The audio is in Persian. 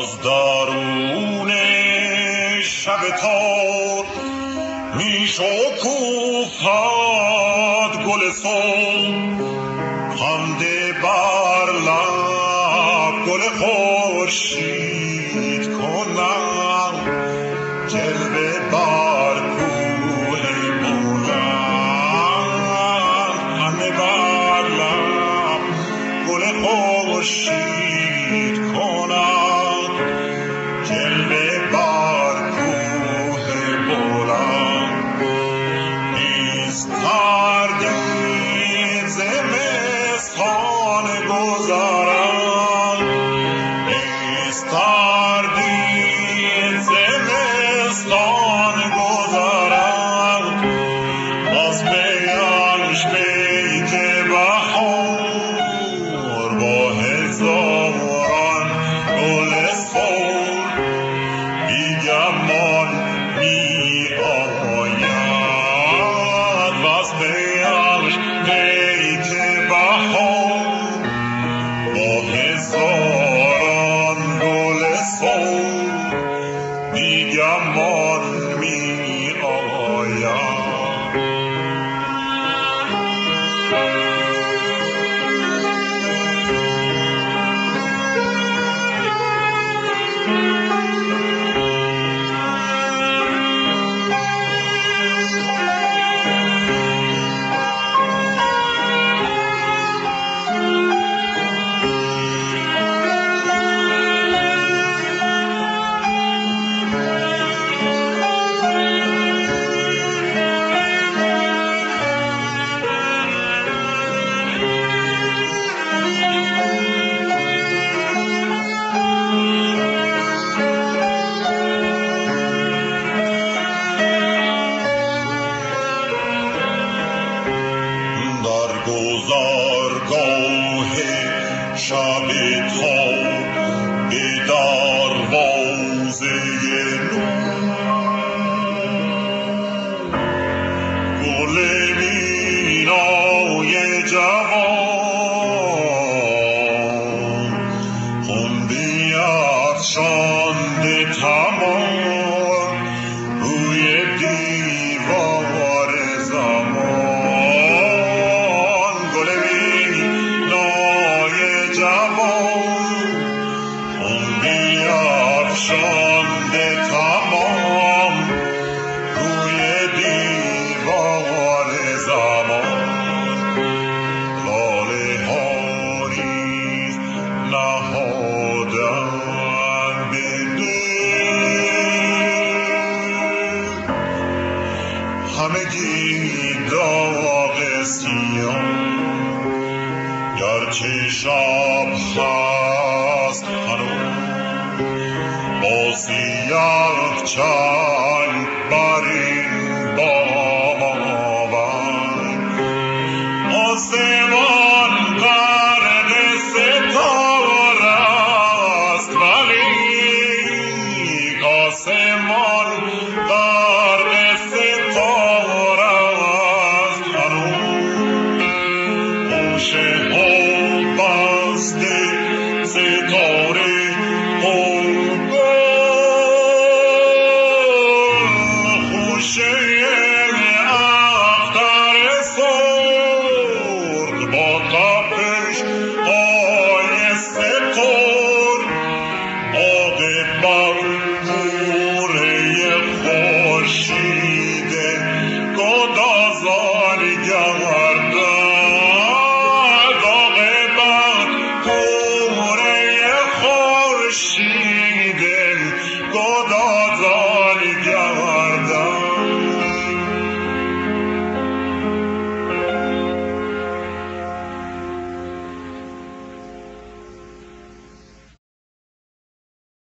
بارون شب تار می شکوفد گل سون خنده بر لب گل خورشید کنم. جلوه It's all, it. amor. abhast harum, Osiyav Osemon karne se Osemon